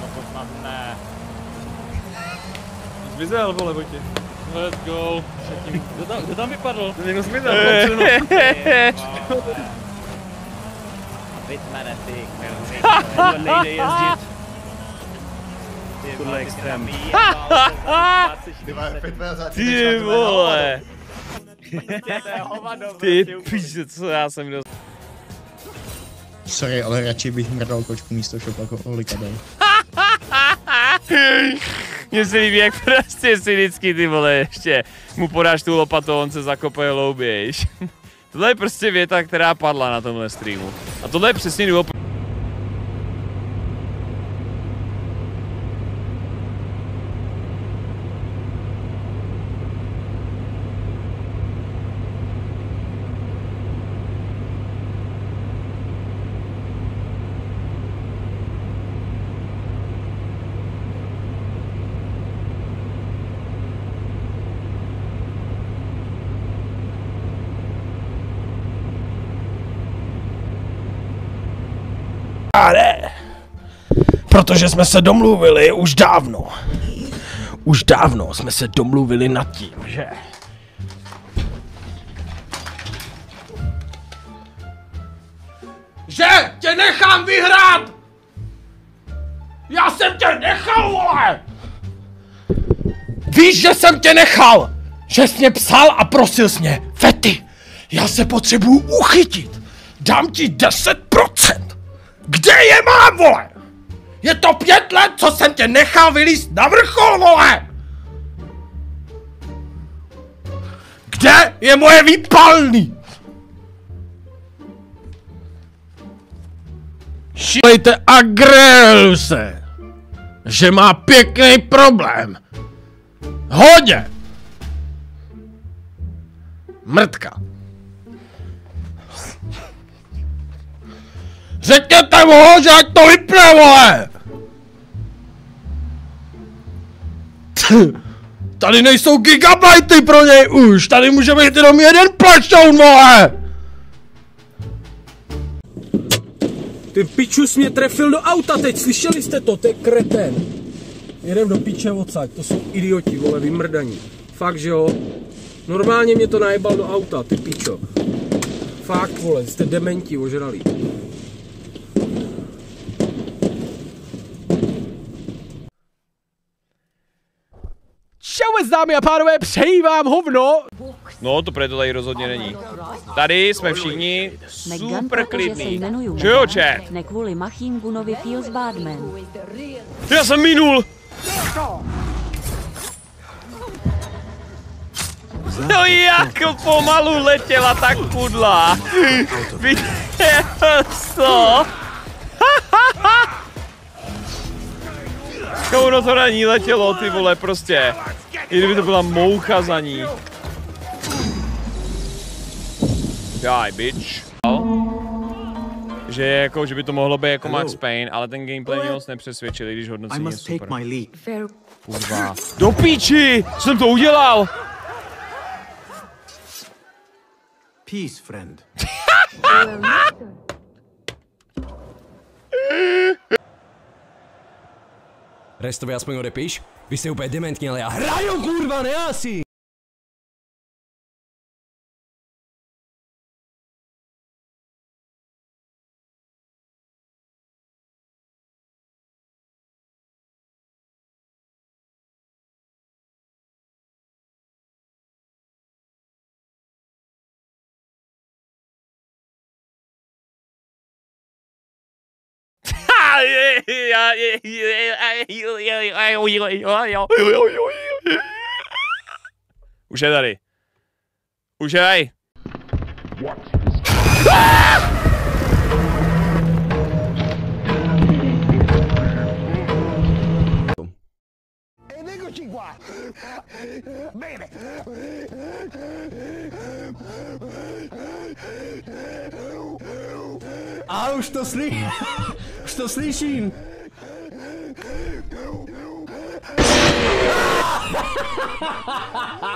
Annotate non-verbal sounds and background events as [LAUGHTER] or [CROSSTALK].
No to snad ne. Zmizel, vole, Vojtě. Let's go. Předtím, kdo tam, kdo tam vypadl? Někdo zmizel, Eh. Vytmene [LAUGHS] ty, krví. [LAUGHS] Nejde jezdit. Tohle extrém. Ty vole. Ty Ty píče, co já jsem dost... Sorry, ale radši bych mrdal kočku místo šopakolika dal. Mně se líbí, jak prostě vždycky ty vole ještě mu podáš tu lopatu, on se zakope hloubějš. [LAUGHS] Tohle je prostě věta, která padla na tomhle streamu. A tohle je přesně důvod, ne. Protože jsme se domluvili už dávno. Už dávno jsme se domluvili nad tím, že... Že tě nechám vyhrát! Já jsem tě nechal, vole! Víš, že jsem tě nechal! Že jsi mě psal a prosil jsi mě, Fety, já se potřebuju uchytit. Dám ti 10%. Kde je mám, vole? Je to pět let, co jsem tě nechal vylíst na vrchol, vole! Kde je moje výpalný? Šílejte Agreluse, že má pěkný problém. Hodně. Mrtka. Řekněte mu, že ať to vypne, vole! Tady nejsou gigabajty pro něj už, tady může být jenom jeden plašoun, vole! Ty pičus mě trefil do auta teď, slyšeli jste to, to je kreten. Jedem do piče odsaď, to jsou idioti, vole, vymrdaní. Fakt, že jo? Normálně mě to najebal do auta, ty pičo. Fakt, vole, jste dementi, ožralí. Čau, dámy a pánové, přeji vám hovno! No, to pro to tady rozhodně není. Tady jsme všichni super klidní. jmenuju Čo jo, Megan, chat? Ne kvůli Machine Gunovi Feels Badman. Ty, Já jsem minul! No jak pomalu letěla ta kudla. Viděl to? Ono to na ní letělo, ty vole, prostě. I kdyby to byla moucha za ní. Die, bitch. Že, jako, že by to mohlo být jako Max Payne, ale ten gameplay mě moc nepřesvědčil, i když hodnocení je super. Kurva. Do píči! Co jsem to udělal? Peace, friend. [LAUGHS] Restovi aspoň odepíš? Vy jste úplně dementní, ale já hraju kurva, ne asi! Už je tady. Už je tady. A už to slyším. Už to slyším. [LAUGHS]